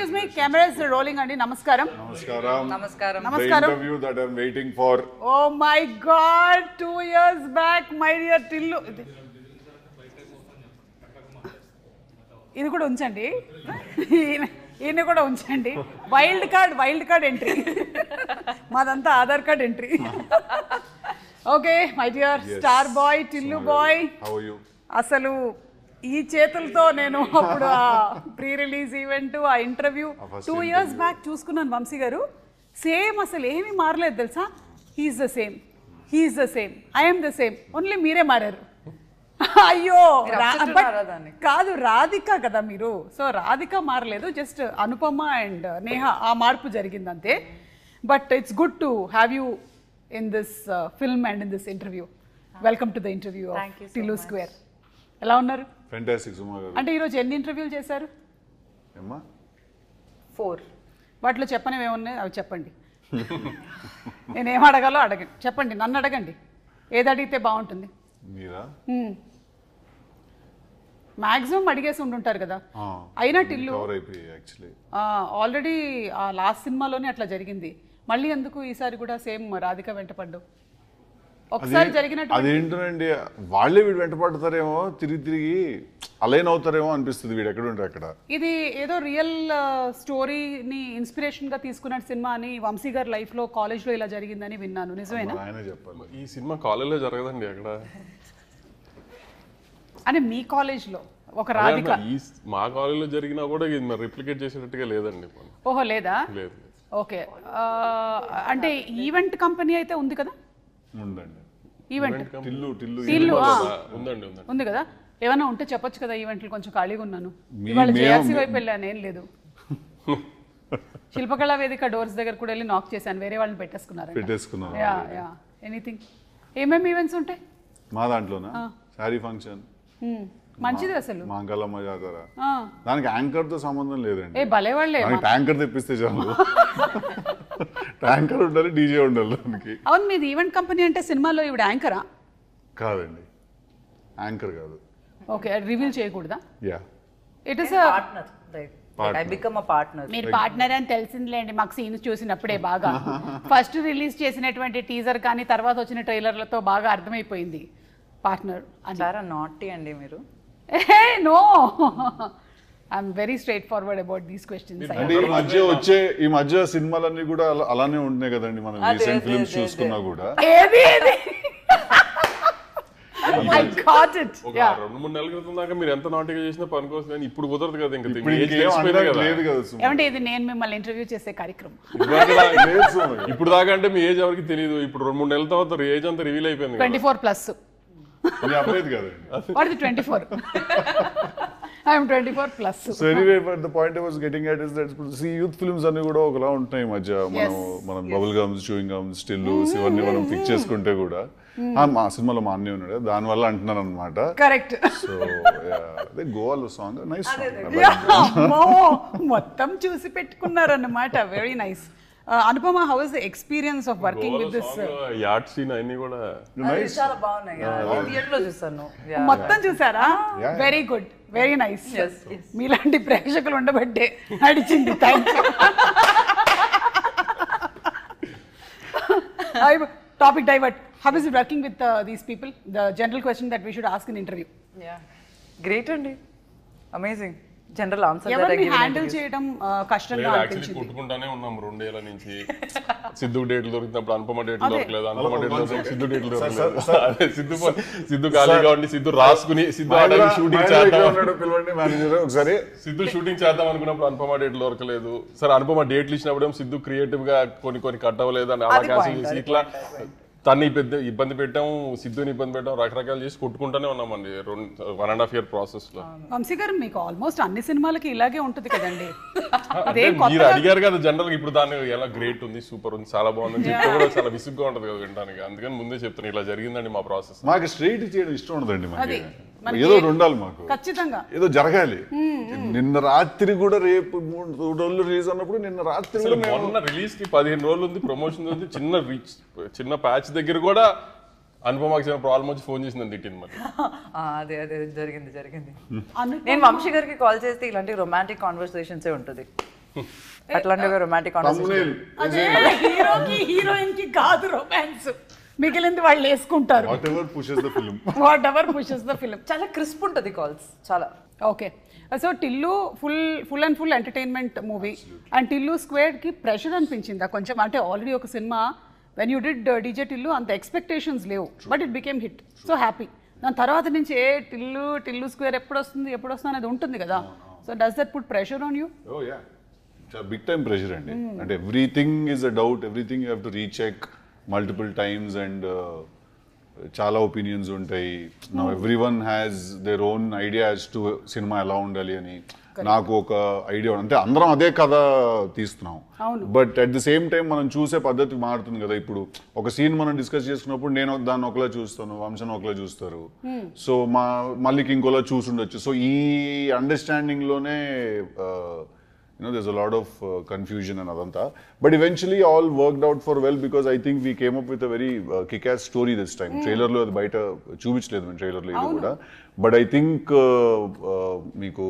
Excuse me cameras rolling అండి నమస్కారం నమస్కారం నమస్కారం The నమస్కారం interview that I'm waiting for. Oh my god two years back my dear Tillu ఇది- కూడా ఉంచండి. ఈయన- కూడా ఉంచండి. Wild card wild card entry మాదంతా Aadhaar card entry okay my dear star boy Tillu boy How are you? అసలు ఈ చేతులతో నేను అప్పుడు ఆ ప్రీ రిలీజ్ ఈవెంట్ ఆ ఇంటర్వ్యూ టూ ఇయర్స్ బ్యాక్ చూసుకున్నాను వంశీ గారు. సేమ్ అసలు ఏమీ మారలేదు తెలుసా? He's the same he's the same I'm the same only మీరే మారారు. అయ్యో? కాదు రాధిక కదా మీరు. సో రాధిక మారలేదు జస్ట్ అనుపమ అండ్ నేహ ఆ మార్పు జరిగింది అంతే but it's good to have you in this film and in this interview welcome to the interview Tillu. Square ఎలా ఉన్నారు? Fantastic, సుమా గారు. అంటే ఈరోజు ఎన్ని ఇంటర్వ్యూలు చేశారు? ఏమ్మా? ఫోర్. వాటిలో చెప్పనివి ఏమున్నాయి? అవి చెప్పండి. నేను అడగాలో అడగండి చెప్పండి నన్ను అడగండి. ఏది అడిగితే బాగుంటుంది. మీరా? మ్యాక్సిమం అడిగేసి ఉండుంటారు కదా. అయినా టిల్లు. ఆల్రెడీ ఆ లాస్ట్ సినిమాలోనే అట్లా జరిగింది. మళ్ళీ ఎందుకు ఈసారి కూడా సేమ్ రాధిక వెంటపడ్డు ఒకసారి అదే- జరిగినట్టు అదేంటోనండి వాళ్ళే వీడు వెంట పడతారేమో తిరిగి తిరిగి అలైన్ అవుతారేమో అనిపిస్తుంది వీడు ఎక్కడ ఉంటే అక్కడ. ఇది ఏదో రియల్ స్టోరీని ఇన్స్పిరేషన్గా తీసుకున్న సినిమా అని వంశీ గారి లైఫ్లో కాలేజ్లో ఇలా జరిగిందని విన్నాను. నిజమేనా? ఆయనే చెప్పాలి. ఈ సినిమా కాలేజ్లో జరగదండి అక్కడ. అని మీ కాలేజ్లో ఒక రాధిక మా కాలేజ్లో జరిగినా కూడా ఇది మరి రిప్లికేట్ చేసేటట్టుగా లేదండి. ఓహో లేదా? లేదు. ఓకే. అంటే ఈవెంట్ కంపెనీ అయితే ఉంది కదా? ఉండండి ఈవెంట్ టిల్లు టిల్లు టిల్లు ఆ, ఉందండి ఉందండి. ఉంది కదా? ఏమైనా ఉంటే చెప్పొచ్చు కదా ఈవెంట్లు కొంచెం ఖాళీగా ఉన్నాను. మీ- ఇవాళ మేము- జేఆర్సీ వైపు వెళ్ళాను ఏం లేదు. శిల్పకళా వేదిక డోర్స్ దగ్గర కూడా వెళ్ళి నాక్ చేశాను వేరే వాళ్ళని పెట్టేసుకున్నారు పెట్టేసుకున్నాం. Yeah yeah. ఎనీథింగ్ ఏమేమి ఈవెంట్స్ ఉంటాయి? మా దాంట్లోనా? శారీ ఫంక్షన్. హ్మ్. మంచిది అసలు. మాంగళమ్మ జాతర. ఆ. దానికి యాంకర్తో సంబంధం లేదండి. ఏ భలే వాళ్ళే దానికి ట్యాంకర్ తెప్పిస్తే చాలు. ట్యాంకర్ ఉండాలి డీజే ఉండాలి దానికి. అవును మీది ఈవెంట్ కంపెనీ అంటే సినిమాలో ఇవిడ యాంకరా? కాదండి. యాంకర్ కాదు. ఓకే రివీల్ చేయకూడదా? Yeah it is partner I become a partner మీరు పార్ట్నర్ అని తెలిసిందిలేండి మాకు సీన్స్ చూసినప్పుడే బాగా. ఫస్ట్ రిలీజ్ చేసినటువంటి టీజర్ కానీ తర్వాత వచ్చిన ట్రైలర్లతో బాగా అర్థమైపోయింది. పార్ట్నర్ అని. చాలా నాటీ అండి మీరు. No I'm very straight forward about these questions అంటే ఈ మధ్య వచ్చే ఈ మధ్య సినిమాలన్నీ కూడా అలా- అలానే ఉంటున్నాయి కదండి మనం రీసెంట్ ఫిల్మ్స్ చూసుకున్నా కూడా. ఏది ఏది? ఐ గాట్ ఇట్ ఒక రెండు మూడు నెలల క్రితం దాకా మీరు ఎంత నాటిగా చేసినా పనికోసం కానీ ఇప్పుడు కుదరదు కదా ఇంకా ఇప్పుడు ఇంకేం తెలిసిపోయింది అనడానికి కదా. లేదు కదా సుమ. ఏమంటే ఇది నేను మిమ్మల్ని ఇంటర్వ్యూ చేసే కార్యక్రమం. లేదు సుమ. ఇప్పుడు దాకా అంటే మీ ఏజ్ ఎవరికి తెలియదు ఇప్పుడు రెండు మూడు నెలల తర్వాత ఏజ్ అంతా రివీల్ అయిపోయింది ట్వంటీ కదా ఫోర్ ప్లస్. ఇది అవ్వలేదు కదండి. What twenty four. I'm twenty four plus so anyway but the point I was getting at is that see youth films అన్ని కూడా ఒకలా ఉంటాయి ఈ మధ్య. మనం మనం bubble gums chewing gums still ఇవన్నీ మనం పిక్ చేసుకుంటే కూడా ఆ, మా సినిమాలో మా అన్నీ ఉన్నాడు దాని వల్ల అంటున్నాను అనమాట కరెక్ట్ సో అదే గోవాలో సాంగ్ నైస్ మొత్తం చూసి పెట్టుకున్నారన్నమాట. Very nice Anupama how is the experience of working with this ad scene అన్ని కూడా నైస్ చాలా బాగున్నాయి. థియేటర్లో చూసాను Yeah. మొత్తం చూసారా. Very good very nice. మీలాంటి ప్రేక్షకులు ఉండబట్టే నడిచింది. Thank you topic divert how is working with these people the general question that we should ask in interview. Great అండి. అమేజింగ్ జనరల్ ఆన్సర్ హ్యాండిల్ చేయడం కష్టంగా యాక్చువల్లీ అనిపించింది. కొట్టుకుంటానే ఉన్నాం రెండేళ్ళ నుంచి. సిద్ధు డేట్లు దొరికినప్పుడు అనుపమ డేట్లు దొరకలేదు అనుపమ డేట్లు దొరికి సిద్ధు డేట్లు దొరకలేదు. అదే సిద్ధు సిద్ధు ఖాళీగా ఉండి సిద్ధు రాసుకుని సిద్ధు షూటింగ్ చేద్దాం. పిలవండి మేనేజర్ ఒకసారి. సిద్ధు షూటింగ్ చేద్దాం అనుకున్నప్పుడు అనుపమ డేట్లు దొరకలేదు. సరే అనుపమ డేట్లు ఇచ్చినప్పుడు సిద్ధు క్రియేటివ్గా కొన్ని కొన్ని కట్ అవ్వలేదు అని అలా క్యాన్సిల్ చేసి ఇట్లా తన్ని పెద్ద ఇబ్బంది పెట్టాం సిద్ధుని ఇబ్బంది పెట్టాం రకరకాలు చేసి కొట్టుకుంటానే ఉన్నామండి రెండు వన్ అండ్ హాఫ్ ఇయర్ ప్రాసెస్లో. వంశీ గారు మీకు ఆల్మోస్ట్ అన్ని సినిమాలకి ఇలాగే ఉంటుంది కదండి. మీరు అడిగారు కదా జనరల్ ఇప్పుడు దాన్ని ఎలా గ్రేట్ ఉంది సూపర్ ఉంది చాలా బాగుంది చెప్తే కూడా చాలా విసుగ్గా ఉంటది కదా వినడానికి. అందుకని ముందే చెప్తాను ఇలా జరిగిందండి మా ప్రాసెస్ మాకు స్ట్రైట్ చేయడం ఇష్టం ఉండదండి మాకు. మనకి ఏదో ఉండాలి మాకు. ఖచ్చితంగా. ఏదో జరగాలి. నిన్న రాత్రి కూడా రేపు మూడు రోజులు రిలీజ్ అన్నప్పుడు నిన్న రాత్రి మొన్న రిలీజ్కి పదిహేను రోజులు ఉంది ప్రమోషన్ ఉంది. చిన్న రీచ్ చిన్న ప్యాచ్ దగ్గర కూడా అనుపమాకి చిన్న ప్రాబ్లం వచ్చి ఫోన్ చేసిందని తిట్టింది మరి. అదే అదే జరిగింది జరిగింది. నేను వంశీ గారికి కాల్ చేస్తే ఇలాంటి రొమాంటిక్ కాన్వర్సేషన్స్ ఉంటుంది. అట్లాంటివి రొమాంటిక్. అదే హీరోకి హీరోయిన్కి కాదు రొమాన్స్ మిగిలింది వాళ్ళు వేసుకుంటారు. Whatever pushes the film చాలా క్రిస్ప్ ఉంటుంది కాల్స్ చాలా. Okay. So Tillu full full and full entertainment movie. And Tillu స్క్వేర్డ్కి pressure అనిపించిందా కొంచెం. అంటే ఆల్రెడీ ఒక cinema when you did DJ Tillu అంత ఎక్స్పెక్టేషన్స్ లేవు. But it became hit so happy దాని తర్వాత నుంచి ఏ టిల్లు టిల్లు స్క్వేర్ ఎప్పుడు వస్తుంది ఎప్పుడు వస్తుంది అనేది ఉంటుంది కదా. So does that put pressure on you big time pressure అండి. అంటే everything is a doubt everything you have to recheck multiple times and చాలా ఒపీనియన్స్ ఉంటాయి. నా everyone has their own idea as to cinema ఎలా ఉండాలి అని. నాకు ఒక ఐడియా అంటే అందరం అదే కథ తీస్తున్నాం. But at the same time మనం చూసే పద్ధతి మారుతుంది కదా. ఇప్పుడు ఒక సీన్ మనం డిస్కస్ చేసుకున్నప్పుడు నేను దాన్ని ఒకలా చూస్తాను వంశన్ ఒకలా చూస్తారు. సో మా మళ్ళీకి ఇంకోలా చూసుండొచ్చు సో ఈ అండర్స్టాండింగ్లోనే you know there's a lot of uh, confusion and adanta but eventually all worked out for well because i think we came up with a very uh, kick-ass story this time trailer లో అది బయట చూపించలేదు మేము trailer లో ఇది కూడా but I think మీకు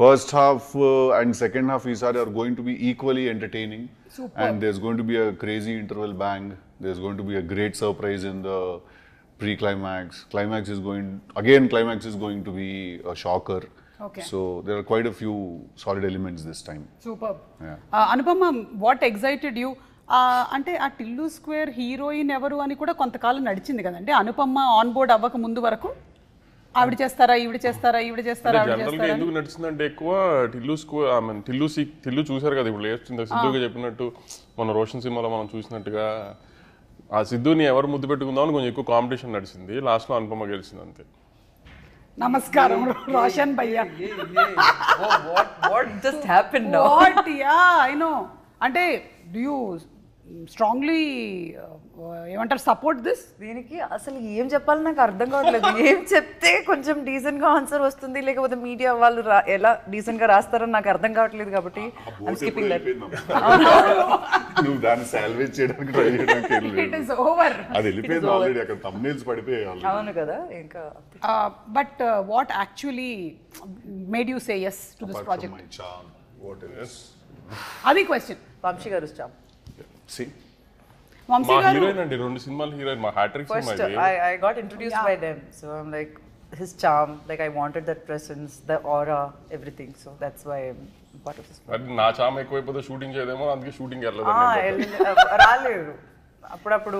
first half and second half ఈసారి are going to be equally entertaining and there's going to be a crazy interval bang there's going to be a great surprise in the pre-climax climax is going again climax is going to be a shocker Okay. so there are quite a few solid elements this time. Super Yeah. Anupama what excited you అంటే ఆ Tillu square heroine ఎవరు అని కూడా కొంతకాలం నడిచింది కదండి. Anupama on board అవ్వక ముందు వరకు ఆవిడ చేస్తారా ఈవిడ చేస్తారా ఈవిడ చేస్తారా జనరల్గా చేస్తారా ఎందుకు నడుస్తుందంటే ఎక్కువ టిల్లు స్కూ ఐ మీన్ టిల్లు సి టిల్లు చూశారు కదా ఇప్పుడు లేస్తుంది సిద్ధుగా చెప్పినట్టు మన రోషన్ సినిమాలో మనం చూసినట్టుగా ఆ సిద్ధుని ఎవరు ముద్దు పెట్టుకుందాం అని కొంచెం ఎక్కువ కాంపిటీషన్ నడిచింది. లాస్ట్లో అనుపమ గెలిచింది అంతే. నమస్కారం రోషన్ భయ్యా. What just happen what ya I know అంటే డూ యూ స్ట్రాంగ్లీ ఏమంటారు సపోర్ట్ దిస్ దీనికి అసలు ఏం చెప్పాలో నాకు అర్థం కావట్లేదు. ఏం చెప్తే కొంచెం డీసెంట్గా ఆన్సర్ వస్తుంది లేకపోతే మీడియా వాళ్ళు రా- ఎలా డీసెంట్గా రాస్తారో నాకు అర్థం కావట్లేదు కాబట్టి ఐమ్ స్కిప్పింగ్ దట్ నువ్వు దాన్ని సాల్వేజ్ చేయడానికి ట్రై చేయడానికి ఏం ఇట్ లేదు ఇస్ ఓవర్ అది వెళ్ళిపోయింది ఆల్రెడీ అక్కడ తమ్నేల్స్ పడిపోయాయి already. అవును కదా ఇంకా. But what actually made you say yes to this project? అది క్వశ్చన్ వంశీ గారు స్టాప్ See, వంశీ మా హీరోయిన్ అండి రెండు సినిమాలు హీరోయిన్. మా హ్యాట్రిక్ సినిమా ఇది. I I got introduced by them so I'm like his charm like I wanted that presence the aura everything so that's why part of this అది నా చామ ఎక్కువైపోతే shooting చేయదేమో అందుకే షూటింగ్ ఆ, వెళ్ళలేదు ఎల్- రాలేదు. అప్పుడప్పుడు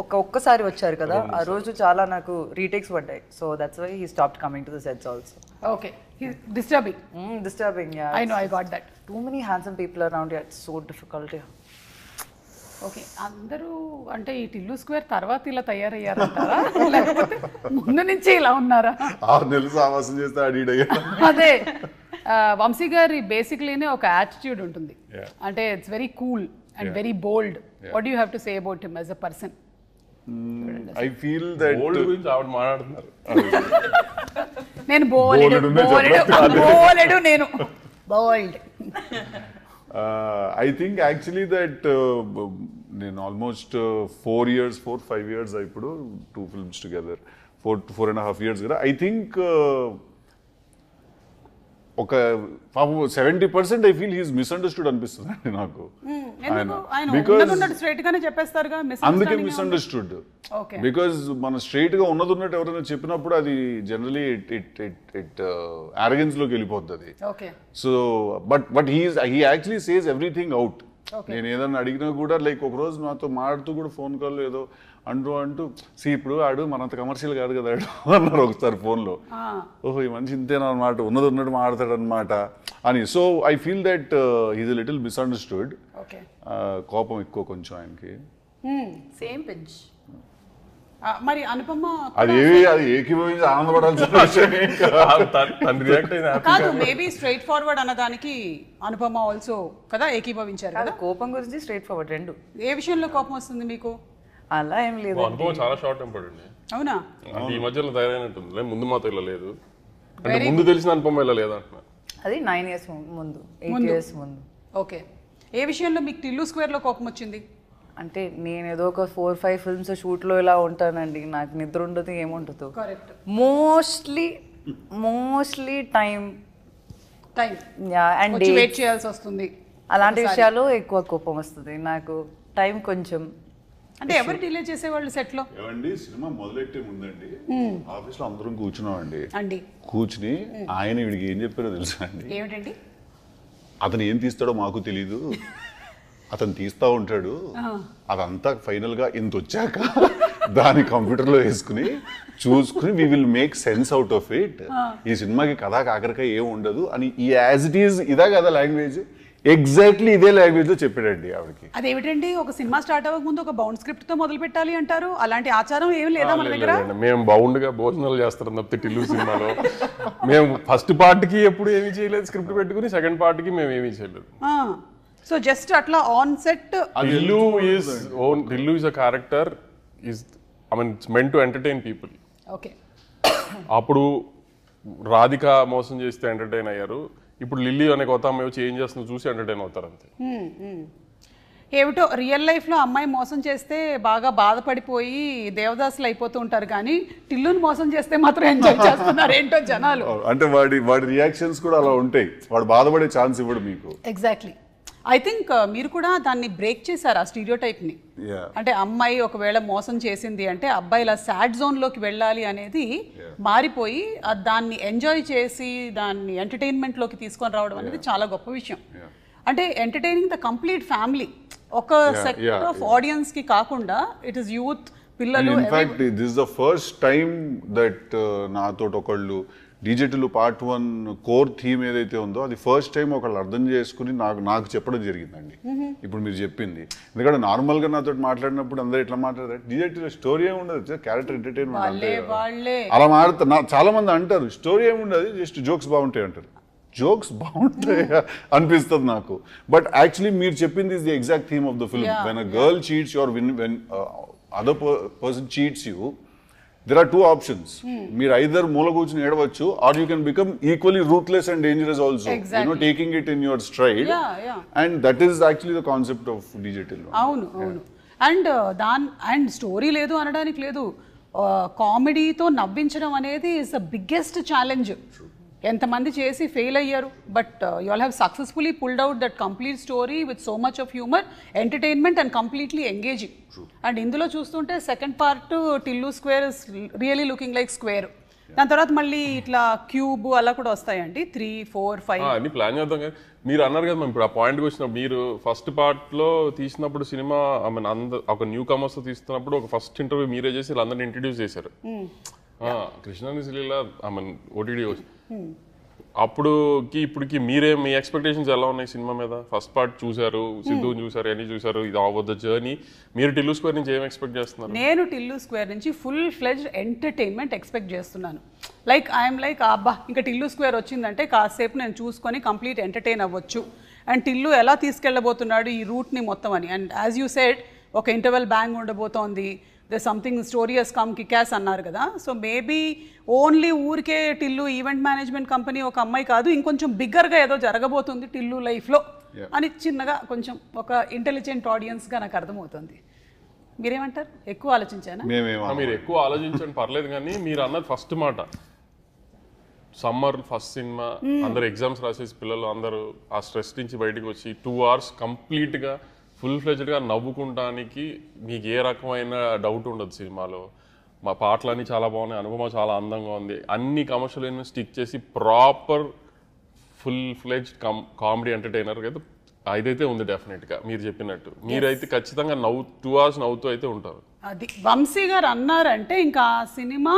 ఒక్క ఒక్కసారి వచ్చారు కదా ఆ రోజు చాలా నాకు రీటేక్స్ పడ్డాయి. So that's why he stop coming to the sets also okay disturbing disturbing I know I got that too many handsome people around it's so difficult okay అందరూ అంటే ఈ టిల్లు స్క్వేర్ తర్వాత ఇలా తయారయ్యారంటారా? లేకపోతే ముందు నుంచి ఇలా ఉన్నారా? ఆరు నెలలు సావాసం చేస్తే అడిగి అదే వంశీ గారి బేసిక్లీనే ఒక యాటిట్యూడ్ ఉంటుంది. అంటే it's very cool and very bold what you have to say about him as a person I feel that old గురించి ఆవిడ మాట్లాడుతున్నారు. నేను బోలెడు బోలెడు బోలెడు నేను. Bold I think actually that నేను almost four years four five years ఇప్పుడు two films together four four and half years కదా. ఐ థింక్ ఒక పాపం seventy percent I feel he's misunderstood అనిపిస్తుంది అండి నాకు ఆయన. బికాస్ చెప్పేస్తారుగా అందుకే? మిస్అండర్స్టూడ్. బికాజ్ మన స్ట్రైట్గా ఉన్నది ఉన్నట్టు ఎవరైనా చెప్పినప్పుడు అది generally it it it it అరగెన్స్లోకి వెళ్ళిపోతుంది అది. So but but he's he actually says everything out నేను ఏదన్నా అడిగినా కూడా లైక్ ఒక రోజు నాతో మాడుతూ కూడా ఫోన్ కాల్ ఏదో అంటూ అంటూ సి ఇప్పుడు ఆడు మనంత కమర్షియల్ కాదు కదా ఆడు అన్నారు ఒకసారి ఫోన్లో ఓహో ఈ మనిషి ఇంతేనా అనమాట ఉన్నది ఉన్నట్టు మాడతాడు అనమాట అని. So I feel that is little misunderstood కోపం ఎక్కువ కొంచెం ఆయనకి. సేమ్ పెంచ్ మరి అనుపమ అది ఏవి అది ఏకీభవించి ఆనందపడాల్సిన విషయం రియాక్ట్ అయిన కాదు మేబీ స్ట్రైట్ ఫార్వర్డ్ అన్నదానికి అనుపమ ఆల్సో కదా ఏకీభవించారు కాదు? కోపం గురించి స్ట్రైట్ ఫార్వర్డ్ రెండు. ఏ విషయంలో కోపం వస్తుంది మీకు? అలా ఏం లేదు అనుభవం చాలా షార్ట్ టెంపర్డ్ అండి. అవునా? అంటే ఈ మధ్యలో తయారైనట్టుంది లే, ముందు మాతో ఇలా లేదు. అంటే ముందు తెలిసిన అనుపమ ఇలా లేదు అంటున్నా అది నైన్ ఇయర్స్ ముందు ఎయిట్ ఇయర్స్ ముందు. ఓకే ఏ విషయంలో మీకు టిల్లు స్క్వేర్లో కోపం వచ్చింది? అంటే నేను ఏదో ఒక ఫోర్ ఫైవ్ ఫిల్మ్స్ షూట్లో ఇలా ఉంటానండి. నాకు నిద్ర ఉండదు ఏముండదు. Correct. Mostly mostly time. Time. And wait చేయాల్సి వస్తుంది అలాంటి విషయాలు ఎక్కువ కోపం వస్తుంది. నాకు టైం కొంచెం అంటే ఎవరు డిలే చేసేవాళ్ళు సెట్లో ఏమండి సినిమా మొదలెట్టే ముందండి. ఆఫీస్లో అందరం కూర్చున్నామండి. అండి. కూర్చుని ఆయన వీడికి ఏం చెప్పారో తెలుసా అండి? ఏమిటండి? అతను ఏం తీస్తాడో మాకు తెలీదు. అతను తీస్తా ఉంటాడు. అదంతా ఫైనల్గా ఇంత వచ్చాక దాని కంప్యూటర్లో వేసుకుని చూసుకుని we will make sense out of it ఈ సినిమాకి కథా కాకరకాయ ఏం ఉండదు అని ఈ యాజ్ ఇట్ ఈజ్ ఇదా కదా లాంగ్వేజ్ ఎగ్జాక్ట్లీ ఇదే లాంగ్వేజ్లో చెప్పాడండి ఆవిడకి. అదేమిటండి? ఒక సినిమా స్టార్ట్ అవ్వక ముందు ఒక బౌండ్ స్క్రిప్ట్తో మొదలు పెట్టాలి అంటారు. అలాంటి ఆచారం ఏమి లేదా మన దగ్గర. మేము బౌండ్గా భోజనాలు చేస్తాం తప్పితే టిల్లు సినిమాలో. మేము ఫస్ట్ పార్ట్కి ఎప్పుడు ఏమీ చేయలేదు. స్క్రిప్ట్ పెట్టుకుని సెకండ్ పార్ట్కి మేము ఏమీ చేయలేదు. సో జస్ట్ అట్లా on set Tillu is own Tillu is a character is I mean it's meant to entertain people okay అప్పుడు రాధిక మోసం చేస్తే ఎంటర్టైన్ అయ్యారు. ఇప్పుడు లిల్లీ అనే కొత్త అమ్మాయి వచ్చి ఏం చేస్తుందో చూసి ఎంటర్టైన్ అవుతారు అంతే. ఏమిటో రియల్ లైఫ్లో అమ్మాయి మోసం చేస్తే బాగా బాధపడిపోయి దేవదాసులు అయిపోతూ ఉంటారు కానీ టిల్లుని మోసం చేస్తే మాత్రం ఎంజాయ్ చేస్తున్నారు. ఏంటో జనాలు. అంటే వాడి వాడి రియాక్షన్స్ కూడా అలా ఉంటాయి. వాడు బాధపడే ఛాన్స్ ఇవ్వడు మీకు. ఎగ్జాక్ట్లీ ఐ థింక్ మీరు కూడా దాన్ని బ్రేక్ చేశారు ఆ స్టీరియో ని Yeah. అంటే అమ్మాయి ఒకవేళ మోసం చేసింది అంటే అబ్బాయి ఇలా సాడ్ జోన్లోకి వెళ్ళాలి అనేది మారిపోయి దాన్ని ఎంజాయ్ చేసి దాన్ని ఎంటర్టైన్మెంట్లోకి తీసుకొని రావడం అనేది చాలా గొప్ప విషయం. అంటే ఎంటర్టైనింగ్ ద కంప్లీట్ ఫ్యామిలీ ఒక సెక్ట్ yeah, ఆఫ్ ఆడియన్స్కి కాకుండా ఇట్ ఇస్ యూత్ పిల్లలు in fact this the first time that నాతో ఒకళ్ళు డీజెట్లు పార్ట్ వన్ కోర్ థీమ్ ఏదైతే ఉందో అది ఫస్ట్ టైం ఒకళ్ళు అర్థం చేసుకుని నాకు నాకు చెప్పడం జరిగిందండి. ఇప్పుడు మీరు చెప్పింది. ఎందుకంటే నార్మల్గా నాతో మాట్లాడినప్పుడు అందరూ ఎట్లా మాట్లాడారు? డీజెట్ స్టోరీ ఏమి ఉండదు. క్యారెక్టర్ ఎంటర్టైన్మెంట్ అలా మాడతారు నా చాలా మంది అంటారు స్టోరీ ఏముండదు జస్ట్ జోక్స్ బాగుంటాయి అంటారు. జోక్స్ బాగుంటాయి అనిపిస్తుంది నాకు. బట్ యాక్చువల్లీ మీరు చెప్పింది is the exact theme of the film. When a girl cheats your win when other person cheats you there are two options మీరు ఐదర్ మూల కూర్చుని ఏడవచ్చు or you can become equally ruthless and dangerous also you know. Taking it in your stride. And that is actually the concept of digital అవును అవును. And than and story లేదు అనడానికి లేదు. కామెడీతో నవ్వించడం అనేది is the biggest challenge ఎంతమంది చేసి fail అయ్యారు? But you all have successfully pulled out that complete story with so much of humour entertainment and completely engaging and ఇందులో చూస్తుంటే second part Tillu square is really looking like square దాని తర్వాత మళ్ళీ ఇట్లా cube అలా కూడా వస్తాయండి. త్రీ ఫోర్ ఫైవ్ అన్ని ప్లాన్ చేద్దాం కానీ మీరు అన్నారు కదా మేము ఇప్పుడు ఆ పాయింట్కి వచ్చినప్పుడు మీరు ఫస్ట్ పార్ట్లో తీసినప్పుడు సినిమా ఐ మీన్ అంద ఒక న్యూ కమర్స్ తీస్తున్నప్పుడు ఒక ఫస్ట్ ఇంటర్వ్యూ మీరే చేసి వీళ్ళందరినీ ఇంట్రడ్యూస్ చేశారు. ఆ, కృష్ణాని సిలీలా ఐ మీన్ ఓటీడీ అప్పుడుకి ఇప్పటికి మీరే మీ ఎక్స్పెక్టేషన్స్ ఎలా ఉన్నాయి సినిమా మీద? ఫస్ట్ పార్ట్ చూశారు సిద్ధు చూశారు అన్ని చూశారు ఇది ఆఫ్ ద జర్నీ మీరు టిల్లు స్క్వేర్ నుంచి ఏం ఎక్స్పెక్ట్ చేస్తున్నారు? నేను టిల్లు స్క్వేర్ నుంచి ఫుల్ ఫ్లెజ్డ్ ఎంటర్టైన్మెంట్ ఎక్స్పెక్ట్ చేస్తున్నాను. లైక్ ఐఎమ్ లైక్ అబ్బా ఇంకా టిల్లు స్క్వేర్ వచ్చిందంటే కాసేపు నేను చూసుకొని కంప్లీట్ ఎంటర్టైన్ అవ్వచ్చు. అండ్ టిల్లు ఎలా తీసుకెళ్ళబోతున్నాడు ఈ రూట్ని మొత్తం అని. అండ్ యాజ్ యూ సెడ్ ఒక ఇంటర్వెల్ బ్యాంగ్ ఉండబోతోంది. ద సంథింగ్ స్టోరియస్ కమ్ కికాస్ అన్నారు కదా. సో మేబీ ఓన్లీ ఊరికే టిల్లు ఈవెంట్ మేనేజ్మెంట్ కంపెనీ ఒక అమ్మాయి కాదు ఇంకొంచెం బిగ్గర్గా ఏదో జరగబోతుంది టిల్లు లైఫ్లో అని చిన్నగా కొంచెం ఒక ఇంటెలిజెంట్ ఆడియన్స్గా నాకు అర్థమవుతుంది. మీరేమంటారు? ఎక్కువ ఆలోచించానా? మేమేమో మీరు ఎక్కువ ఆలోచించండి పర్లేదు కానీ మీరు అన్నది ఫస్ట్ మాట. సమ్మర్ ఫస్ట్ సినిమా అందరు ఎగ్జామ్స్ రాసేసి పిల్లలు అందరూ ఆ స్ట్రెస్ నుంచి బయటకు వచ్చి టూ అవర్స్ కంప్లీట్గా ఫుల్ ఫ్లెజ్డ్గా నవ్వుకుంటానికి మీకు ఏ రకమైన డౌట్ ఉండదు సినిమాలో. మా పాటలన్నీ చాలా బాగున్నాయి అనుభవం చాలా అందంగా ఉంది. అన్ని కమర్షియల్ స్టిక్ చేసి ప్రాపర్ ఫుల్ ఫ్లెజ్డ్ కమ్ కామెడీ ఎంటర్టైనర్ అయితే అదైతే ఉంది డెఫినెట్గా మీరు చెప్పినట్టు. మీరైతే ఖచ్చితంగా నవ్వు టూ అవర్స్ నవ్వుతూ అయితే ఉంటారు. అది వంశీ గారు అన్నారంటే ఇంకా సినిమా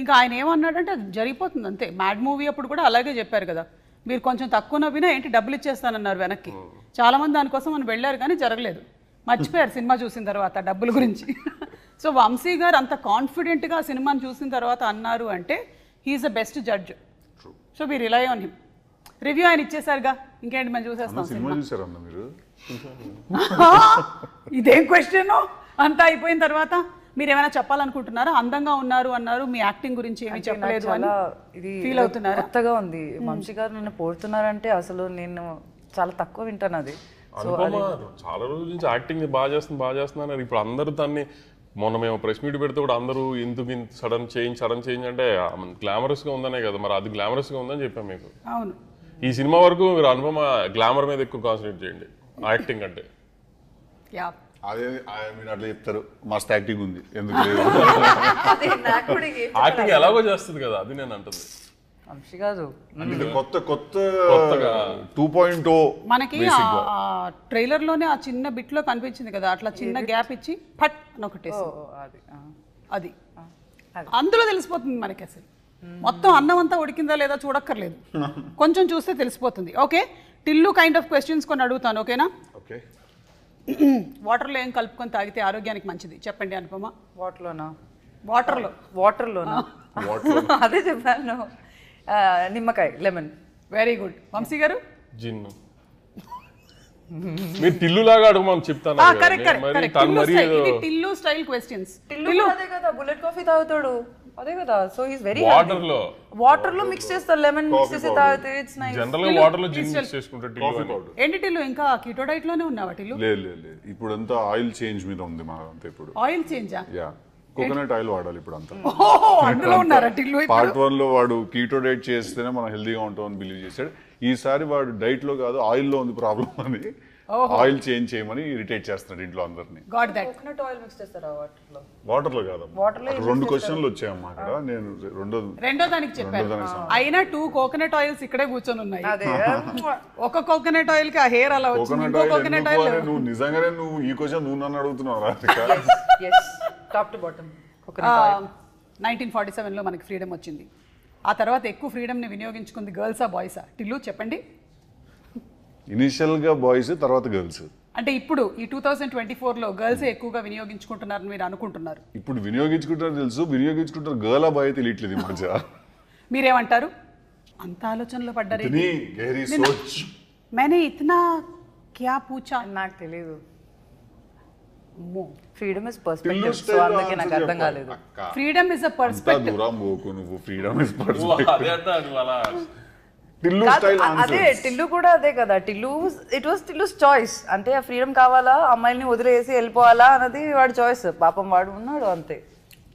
ఇంకా ఆయన ఏమన్నాడంటే అది జరిగిపోతుంది అంతే. మ్యాడ్ మూవీ అప్పుడు కూడా అలాగే చెప్పారు కదా. మీరు కొంచెం తక్కువ నవ్వినా ఏంటి డబ్బులు ఇచ్చేస్తానన్నారు వెనక్కి. చాలా మంది దానికోసం మనం వెళ్ళారు కానీ జరగలేదు. మర్చిపోయారు సినిమా చూసిన తర్వాత డబ్బుల గురించి. సో వంశీ గారు అంత కాన్ఫిడెంట్గా సినిమాని చూసిన తర్వాత అన్నారు అంటే he's the best judge. So మీరు రిలై ఆన్ హిమ్. రివ్యూ ఆయన ఇచ్చేసారుగా. ఇంకేంటి మేము చూసేస్తాం సినిమా ఇదేం క్వశ్చన్ అంతా అయిపోయిన తర్వాత మీరు ఏమైనా చెప్పాలనుకుంటున్నారా? అందంగా ఉన్నారు అన్నారు మీ యాక్టింగ్ గురించి ఏమీ చెప్పలేదు అని ఇది ఫీల్ అవుతున్నారా? కొత్తగా ఉంది. వంశీ గారు నన్ను పోడుతున్నారంటే అసలు నేను చాలా తక్కువ వింటాను అది. అనుపమ చాలా రోజుల నుంచి యాక్టింగ్ బాగా చేస్తుంది బాగా చేస్తున్నారు ఇప్పుడు అందరూ దాన్ని మొన్న మేము ప్రెస్ మీట్ పెడితే కూడా అందరూ ఎందుకు ఇంత సడన్ చేంజ్ సడన్ చేంజ్ అంటే గ్లామరస్గా ఉందనే కదా మరి అది గ్లామరస్గా ఉందని చెప్పాం మీకు. అవును. ఈ సినిమా వరకు మీరు అనుపమ గ్లామర్ మీద ఎక్కువ కాన్సన్ట్రేట్ చేయండి యాక్టింగ్ అంటే. యా అదే మీరు అట్లా చెప్తారు. మస్తు యాక్టింగ్ ఉంది. ఎందుకు లేదు? యాక్టింగ్ ఎలాగో చేస్తుంది కదా అది నేను అంటుంది. వంశీ కాదు. అంటే ఇది కొత్త కొత్త కొత్తగా. టూ పాయింట్ మనకి ఆ ట్రైలర్లోనే ఆ చిన్న బిట్లో కనిపించింది కదా అట్లా చిన్న గ్యాప్ ఇచ్చి ఫట్ అని ఆ. అది. అందులో తెలిసిపోతుంది మనకి అసలు. మొత్తం అన్నం అంతా ఉడికిందా లేదా చూడక్కర్లేదు. కొంచెం చూస్తే తెలిసిపోతుంది. Okay? Tillu kind of questions కొన్ని అడుగుతాను ఓకేనా? ఓకే. వాటర్లో ఏం కలుపుకొని తాగితే ఆరోగ్యానికి మంచిది? చెప్పండి అనుపమ. వాటర్లోనా? వాటర్లో. వాటర్లోనా? అదే చెప్పాను నిమ్మకాయ లెమన్. Very good. వంశీ గారు? జిన్ మీరు టిల్లు లాగా అడగమని చెప్తాను కరెక్ట్ కరెక్ట్ మరి కరెక్ట్. తను టిల్లు స్టైల్ ఇది టిల్లు స్టైల్ క్వశ్చన్స్. టిల్లు. అదే కదా బుల్లెట్ కాఫీ తాగుతాడు. అదే కదా సో ఈస్ వెరీ వాటర్లో వాటర్లో మిక్స్ చేస్తారు లెమన్ మిక్స్ చేసి తాగితే ఇట్స్ నైస్ జనరల్గా వాటర్లో జిన్ మిక్స్ చేసుకుంటే అని. పౌడర్ ఏంటి టిల్లు? ఇంకా కీటో డైట్లోనే ఉన్నావా టిల్లు? లేదు లేదు లేదు ఇప్పుడు అంతా ఆయిల్ చేంజ్ మీద ఉంది మనదంతా ఇప్పుడు. ఆయిల్ చేంజా? యా. కోకోనట్ ఆయిల్ వాడాలి ఇప్పుడు అంతా. ఓహో అందులో ఉన్నారా ఇప్పుడు? పార్ట్ వన్లో వాడు కీటో డైట్ చేస్తేనే మనం హెల్దీగా ఉంటామని బిలీవ్ చేశాడు. ఈసారి వాడు డైట్లో కాదు ఆయిల్లో ఉంది ప్రాబ్లం అని. ఆయిల్ చేంజ్ చేయమని ఇరిటేట్ చేస్తున్నాడు ఇంట్లో అందరినీ. Got that. Coconut oil mix చేస్తారా వాటర్లో వాటర్లో కాదు Water లో రెండు క్వశ్చన్లు వచ్చాయమ్మా అక్కడ. నేను రెండో రెండో దానికి చెప్పాను అయినా టూ కోకోనట్ ఆయిల్స్ ఇక్కడే కూర్చొని ఉన్నాయి. అదే. ఒక కోకోనట్ ఆయిల్కి ఆ హెయిర్ అలా వచ్చింది. కోకోనట్ ఇంకో ఆయిల్ కోకోనట్ ఆయిల్ నువ్వు నిజంగానే నువ్వు ఈ క్వశ్చన్ నువ్వు నన్ను అడుగుతున్నావు top to bottom coconut oil nineteen forty సెవెన్లో మనకి ఫ్రీడమ్ వచ్చింది. ఆ తర్వాత ఎక్కువ ఫ్రీడమ్ని వినియోగించుకుంది గర్ల్సా బాయ్సా టిల్లు చెప్పండి. ఇనిషియల్గా బాయ్స్ తర్వాత గర్ల్స్. అంటే ఇప్పుడు ఈ టూ థౌసండ్ ట్వంటీ ఫోర్లో గర్ల్స్ ఎక్కువగా వినియోగించుకుంటున్నారని మీరు అనుకుంటున్నారు. ఇప్పుడు వినియోగించుకుంటారు తెలుసు వినియోగించుకుంటారు గర్ల్ బాయ్ తెలియట్లేదు ఈ మధ్య. మీరేమంటారు? అంత ఆలోచనలో పడ్డారు మేనే ఇతనా క్యా పూచా? నాకు తెలియదు ఫ్రీడమ్ ఇస్ పర్స్పెక్టివ్ సో అందుకే నాకు అర్థం కాలేదు. ఫ్రీడమ్ ఇస్ అ పర్స్పెక్టివ్ దూరం పోకు నువ్వు. ఫ్రీడమ్ ఇస్ పర్స్పెక్టివ్ అలా. టిల్లు స్టైల్ అదే టిల్లు కూడా అదే కదా. Tillu it was Tillu's choice అంటే ఆ ఫ్రీడమ్ కావాలా అమ్మాయిల్ని వదిలేసి వెళ్ళిపోవాలా అన్నది వాడి చాయిస్ పాపం వాడు ఉన్నాడు అంతే.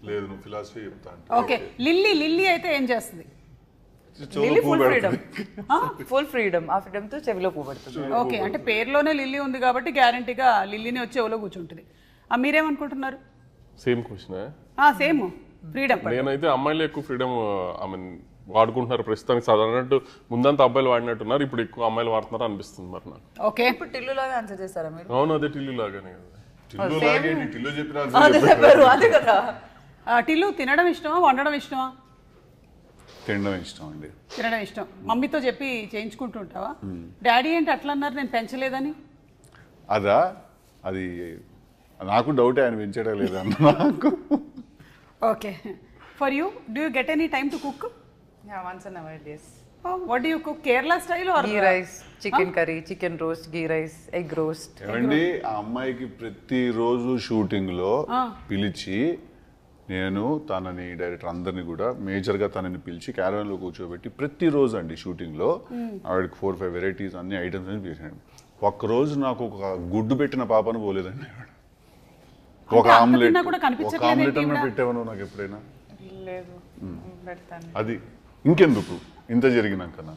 లేదు నువ్వు ఫిలాసఫీ చెప్తా ఓకే. లిల్లీ లిల్లీ అయితే ఏం చేస్తుంది? Lilly full freedom full freedom ఆ? ఫ్రీడమ్తో చెవిలో పువ్వుపడుతుంది ఓకే. అంటే పేరులోనే లిల్లీ ఉంది కాబట్టి గ్యారంటీగా లిల్లీని వచ్చి ఎవరో కూర్చుంటుంది. ఆ మీరేమనుకుంటున్నారు? సేమ్ క్వశ్చన్ సేమ్ ఫ్రీడమ్ నేనైతే అమ్మాయిలు ఎక్కువ ఫ్రీడమ్ ఐ మీన్ వాడుకుంటున్నారు ప్రస్తుతానికి సాధారణట్టు ముందంతా అబ్బాయిలు వాడినట్టున్నారు ఇప్పుడు ఎక్కువ అమ్మాయిలు వాడుతున్నారు అనిపిస్తుంది మరి నాకు. ఓకే. ఇప్పుడు టిల్లు లాగా ఆన్సర్ చేస్తారా మీరు? అవును అదే టిల్లు లాగానే కదా. టిల్లు లాగే నీ టిల్లు చెప్పిన అదే చెప్పారు. అదే కదా. ఆ, టిల్లు తినడం ఇష్టమా వండడం ఇష్టమా? తినడం ఇష్టం అండి. తినడం ఇష్టం. మమ్మీతో చెప్పి చేయించుకుంటూ ఉంటావా డాడీ ఏంటి అట్లా అన్నారు నేను పెంచలేదని? అదా? అది నాకు డౌట్ ఆయన పెంచడం లేదన్న నాకు. Okay. For you do you get any time to cook ones days what you cook Kerala style or ghee rice chicken curry chicken roast ghee rice egg roast ఏమండి ఆ అమ్మాయికి ప్రతిరోజు షూటింగ్లో పిలిచి నేను తనని డైరెక్టర్ అందరిని కూడా మేజర్గా తనని పిలిచి క్యారవన్లో కూర్చోబెట్టి ప్రతిరోజు అండి షూటింగ్లో ఆవిడకి ఫోర్ ఫైవ్ వెరైటీస్ అన్ని ఐటమ్స్ అని పిలిచాను ఒక్క రోజు నాకు ఒక గుడ్డు పెట్టిన పాపను పోలేదండి ఒక ఆమ్లెట్ ఒక ఆమ్లెట్ అన్న? పెట్టావను నాకు ఎప్పుడైనా? లేదు పెడతాను. అది ఇంకెందుకు? ఇంత జరిగినాక నా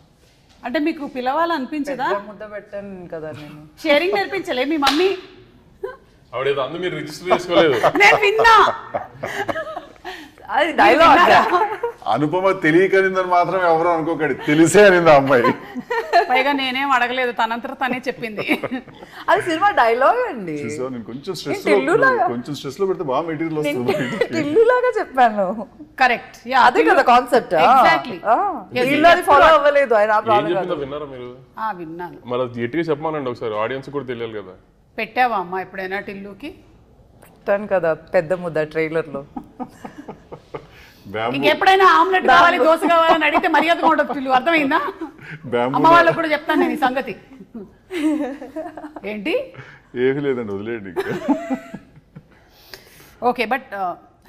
అంటే మీకు పిలవాలనిపించదా? ముద్ద పెట్టాను కదా నేను. షేరింగ్ నేర్పించలే మీ మమ్మీ. ఆవిడేదో అందు మీరు రిజిస్టర్ చేసుకోలేదు. నేను విన్నా. అది డైలాగ్ అనుపమ తెలియకనిందని మాత్రం ఎవరు అనుకోకండి. తెలిసే అనింది ఆ అమ్మాయి. పైగా నేనేం అడగలేదు తనంతట తనే చెప్పింది. అది సినిమా డైలాగ్ అండి. చూసావా, నేను కొంచెం స్ట్రెస్ కొంచెం స్ట్రెస్లో పెడితే బాగా మెటీరియల్ వస్తుంది. లాగా చెప్పాను. కరెక్ట్ యా అదే కదా కాన్సెప్ట్ ఎగ్జాక్ట్లీ టిల్లు అది ఫాలో అవ్వలేదు ఆయన ఆ ఏం ప్రాబ్లం చెప్పిందో విన్నారా మీరు? ఆ విన్నాను. మరి అది గట్టిగా చెప్పమానండి ఒకసారి ఆడియన్స్ కూడా తెలియాలి కదా. పెట్టావా అమ్మా ఎప్పుడైనా టిల్లుకి? పెట్టాను కదా పెద్ద ముద్ద ట్రైలర్లో బ్యాంబూ. ఇంకెప్పుడైనా ఆమ్లెట్ కావాలి దోశ కావాలని అడిగితే మర్యాదగా ఉండదు అర్థమైందా? అమ్మ వాళ్ళకు కూడా చెప్తాను నేను ఈ సంగతి. ఏంటి? ఏమీ లేదండి వదిలేయండి ఇంకా. Okay but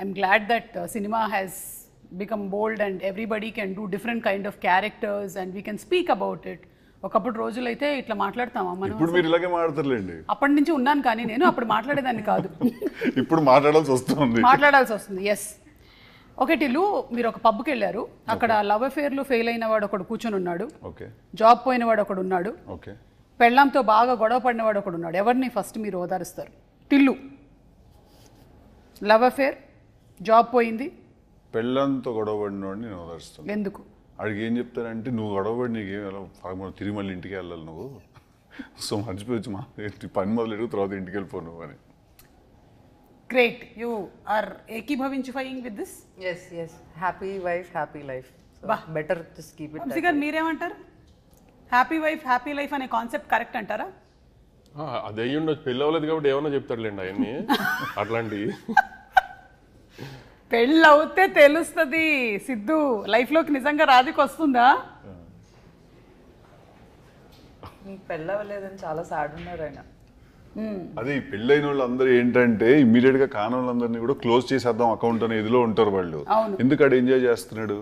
I'm glad that cinema has become bold and everybody can do different kind of characters and we can speak about it ఒకప్పుడు రోజులైతే ఇట్లా మాట్లాడతామా మనం ఇప్పుడు మీరు ఇలాగే మాట్లాడతారులేండి. అప్పటి నుంచి ఉన్నాను కానీ నేను అప్పుడు మాట్లాడేదాన్ని కాదు. ఇప్పుడు మాట్లాడాల్సి వస్తుంది. మాట్లాడాల్సి వస్తుంది ఎస్ ఓకే టిల్లు మీరు ఒక పబ్కి వెళ్ళారు అక్కడ లవ్ అఫేర్లో ఫెయిల్ అయిన వాడు ఒకడు కూర్చొని ఉన్నాడు. ఓకే. జాబ్ పోయిన వాడు ఒకడు ఉన్నాడు. ఓకే. పెళ్ళాంతో బాగా గొడవ పడినవాడు ఒకడు ఉన్నాడు. ఎవరిని ఫస్ట్ మీరు ఓదారుస్తారు? టిల్లు. లవ్ అఫేర్ జాబ్ పోయింది. పెళ్ళంతో గొడవపడినోడిని నేను ఓదారుస్తాను. ఎందుకు? ఆడికి ఏం చెప్తారంటే నువ్వు గొడవపడి నీకు ఏం తిరిగి మళ్ళీ ఇంటికి వెళ్ళాలి నువ్వు. సో మర్చిపోవచ్చు మా పని మొదలెడు తర్వాత ఇంటికి వెళ్ళిపో నువ్వు అని. Great you are ఏకీభవించిఫైయింగ్ with this yes yes happy wife happy life better just keep it Vamsi గారు మీరేమంటారు? హ్యాపీ వైఫ్ హ్యాపీ లైఫ్ అనే కాన్సెప్ట్ కరెక్ట్ అంటారా? ఆ, అది అయ్యి ఉండొచ్చు పెళ్ళి అవ్వలేదు కాబట్టి ఏమన్నా చెప్తాడులేండి అవన్నీ అట్లాంటివి పెళ్ళి అవుతే తెలుస్తుంది. సిద్ధు లైఫ్లోకి నిజంగా రాధికి వస్తుందా? మీకు పెళ్ళవలేదని చాలా సాడ్ ఉన్నారు ఆయన. అదే ఈ పెళ్ళైన వాళ్ళందరూ ఏంటంటే ఇమీడియట్గా కాని వాళ్ళందరినీ కూడా క్లోజ్ చేసేద్దాం అకౌంట్ అనే ఇదిలో ఉంటారు వాళ్ళు. ఎందుకు ఆడు ఎంజాయ్ చేస్తున్నాడు?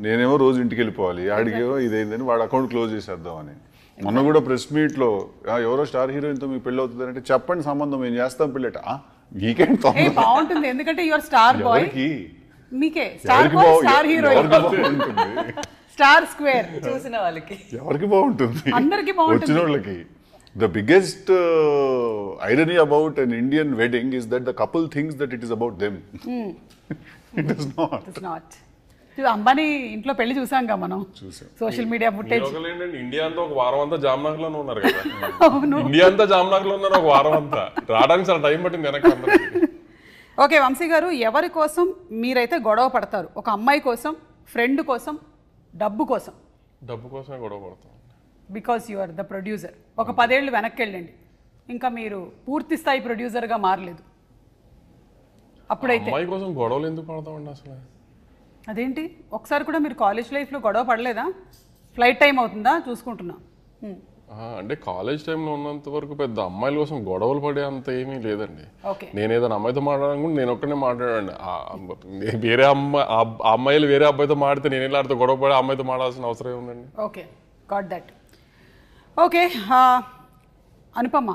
నేనేమో రోజు ఇంటికి వెళ్ళిపోవాలి. ఆడికేమో ఇదైందని వాడు అకౌంట్ క్లోజ్ చేసేద్దాం అని. మొన్న కూడా ప్రెస్ మీట్లో "ఆ, ఎవరో స్టార్ హీరోయిన్తో మీ పెళ్ళి అవుతుంది అంటే చెప్పండి సంబంధం మేము చేస్తాం పెళ్ళట. వీకెండ్ ఏ బాగుంటుంది. ఎందుకంటే యువర్ స్టార్ బాయ్ మీకే. స్టార్ బాయ్ స్టార్ బాగుంటుంది? స్టార్ స్క్వేర్ చూసిన వాళ్ళకి. ఎవరికి బాగుంటుంది? అందరికీ బాగుంటుంది. వచ్చిన వాళ్ళకి. The biggest irony about an Indian wedding is that the couple things that it is about them it is not it's not Ambani ఇంట్లో పెళ్ళి చూసాంగా మనం. చూసాం. Social media footage. ఇండియా అంతా ఒక వారం అంతా జామ్నగర్లోనే ఉన్నారు కదా. ఇండియా అంతా జామ్నగర్లో ఉన్నారు ఒక వారం అంతా. రావడానికి చాలా టైం పట్టింది వెనక్కి ఓకే వంశీ గారు ఎవరి కోసం మీరైతే గొడవ పడతారు? ఒక అమ్మాయి కోసం ఫ్రెండ్ కోసం డబ్బు కోసం? డబ్బు కోసమే గొడవ పడతాం. Because you are the producer. ఒక పదేళ్ళు వెనక్కి వెళ్ళండి. ఇంకా మీరు పూర్తి స్థాయి ప్రొడ్యూసర్గా మారలేదు. అప్పుడైతే అమ్మాయి కోసం గొడవలు ఎందుకు పడతామండి అసలు? అదేంటి? ఒకసారి కూడా మీరు కాలేజ్ లైఫ్లో గొడవ పడలేదా? ఫ్లైట్ టైం అవుతుందా? చూసుకుంటున్నా. అంటే కాలేజ్ టైంలో ఉన్నంత వరకు పెద్ద అమ్మాయిల కోసం గొడవలు పడే అంత ఏమీ లేదండి. ఓకే. నేను ఏదైనా అమ్మాయితో మాట్లాడాలనుకుంటే నేను ఒక్కనే మాట్లాడండి వేరే అమ్మాయి అమ్మాయిలు వేరే అబ్బాయితో మాడితే నేను ఆడితే గొడవ పడి అమ్మాయితో మాడాల్సిన అవసరం ఏముందండి? Okay. Got that. Okay Anupama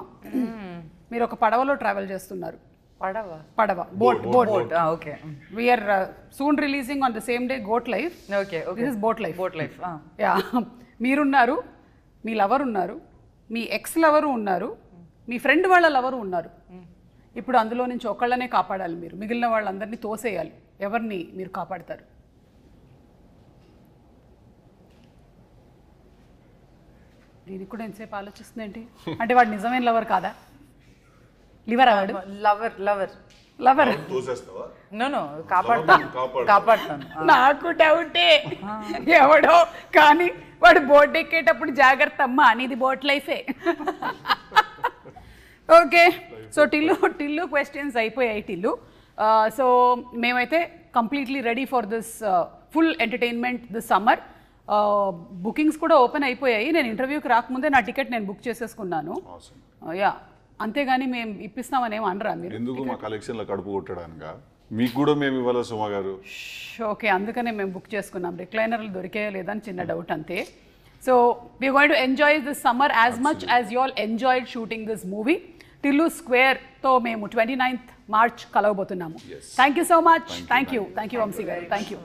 మీరు ఒక పడవలో ట్రావెల్ చేస్తున్నారు. పడవా. పడవ. Boat boat boat okay we're soon releasing on the same day goat life okay okay this is boat life boat life ya మీరున్నారు మీ లవర్ ఉన్నారు మీ ఎక్స్ లవరు ఉన్నారు మీ ఫ్రెండ్ వాళ్ళ లవరు ఉన్నారు. ఇప్పుడు అందులో నుంచి ఒకళ్ళనే కాపాడాలి మీరు. మిగిలిన వాళ్ళందరినీ తోసేయాలి. ఎవరిని మీరు కాపాడతారు? దీనికి కూడా ఎంతసేపు ఆలోచిస్తుంది ఏంటి అంటే వాడు నిజమైన లవర్ కాదా? లివర్ వాడు? లవర్ లవర్ లవర్ నో కాపాడుతాను. కాపాడుతాను. నాకు డౌటే. ఎవడో కానీ వాడు బోట్ ఎక్కేటప్పుడు జాగ్రత్త అమ్మా అనేది బోట్ లైఫే okay. So Tillu Tillu questions అయిపోయాయి టిల్లు. సో మేమైతే completely ready for this full entertainment this summer bookings కూడా ఓపెన్ అయిపోయాయి. నేను ఇంటర్వ్యూకి రాకముందే నా టికెట్ నేను బుక్ చేసేసుకున్నాను. యా అంతేగాని మేము ఇప్పిస్తామని ఏం అనరా మీరు? ఎందుకు మా కలెక్షన్లో కడుపు కొట్టడానికా? మీకు కూడా మేము ఇవ్వాలా సుమ గారు? ఓకే అందుకనే మేము బుక్ చేసుకున్నాం. రిక్లైనర్లు దొరికాయో లేదని చిన్న డౌట్ అంతే. So we going to enjoy this summer as much as you all enjoyed shooting this movie Tillu స్క్వేర్తో మేము twenty ninth March కలవబోతున్నాము thank you so much thank you thank you Vamsi గారు. Thank you